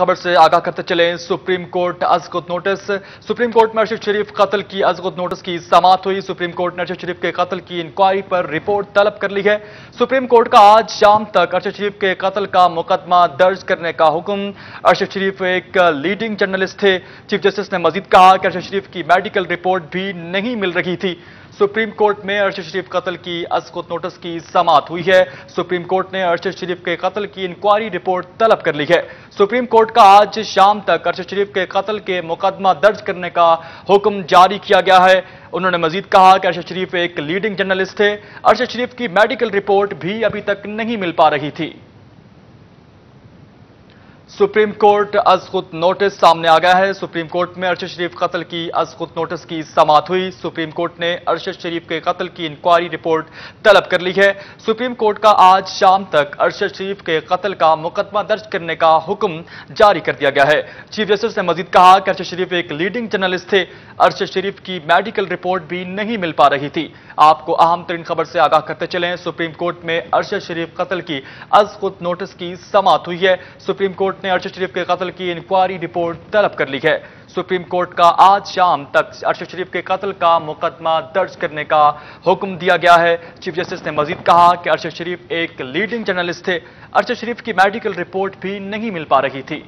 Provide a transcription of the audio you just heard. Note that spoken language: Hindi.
खबर से आगाह करते चले सुप्रीम कोर्ट अजगुत नोटिस। सुप्रीम कोर्ट में अरशद शरीफ कत्ल की अजगुत नोटिस की समात हुई। सुप्रीम कोर्ट ने अरशद शरीफ के कत्ल की इंक्वायरी पर रिपोर्ट तलब कर ली है। सुप्रीम कोर्ट का आज शाम तक अरशद शरीफ के कत्ल का मुकदमा दर्ज करने का हुक्म। अरशद शरीफ एक लीडिंग जर्नलिस्ट थे। चीफ जस्टिस ने मजीद कहा कि अरशद शरीफ की मेडिकल रिपोर्ट भी नहीं मिल रही थी। सुप्रीम कोर्ट में अरशद शरीफ कत्ल की अस्कुत नोटिस की समात हुई है। सुप्रीम कोर्ट ने अरशद शरीफ के कत्ल की इंक्वायरी रिपोर्ट तलब कर ली है। सुप्रीम कोर्ट का आज शाम तक अरशद शरीफ के कत्ल के मुकदमा दर्ज करने का हुक्म जारी किया गया है। उन्होंने मजीद कहा कि अरशद शरीफ एक लीडिंग जर्नलिस्ट थे। अरशद शरीफ की मेडिकल रिपोर्ट भी अभी तक नहीं मिल पा रही थी। सुप्रीम कोर्ट अज खुद नोटिस सामने आ गया है। सुप्रीम कोर्ट में अरशद शरीफ कत्ल की अज खुद नोटिस की समात हुई। सुप्रीम कोर्ट ने अरशद शरीफ के कत्ल की इंक्वायरी रिपोर्ट तलब कर ली है। सुप्रीम कोर्ट का आज शाम तक अरशद शरीफ के कत्ल का मुकदमा दर्ज करने का हुक्म जारी कर दिया गया है। चीफ जस्टिस ने मजीद कहा कि अरशद शरीफ एक लीडिंग जर्नलिस्ट थे। अरशद शरीफ की मेडिकल रिपोर्ट भी नहीं मिल पा रही थी। आपको अहम तरीन खबर से आगाह करते चले। सुप्रीम कोर्ट में अरशद शरीफ कत्ल की अज खुद नोटिस की समात हुई है। सुप्रीम कोर्ट ने अरशद शरीफ के कत्ल की इंक्वायरी रिपोर्ट तलब कर ली है। सुप्रीम कोर्ट का आज शाम तक अर्शद शरीफ के कत्ल का मुकदमा दर्ज करने का हुक्म दिया गया है। चीफ जस्टिस ने मजीद कहा कि अर्शद शरीफ एक लीडिंग जर्नलिस्ट थे। अर्शद शरीफ की मेडिकल रिपोर्ट भी नहीं मिल पा रही थी।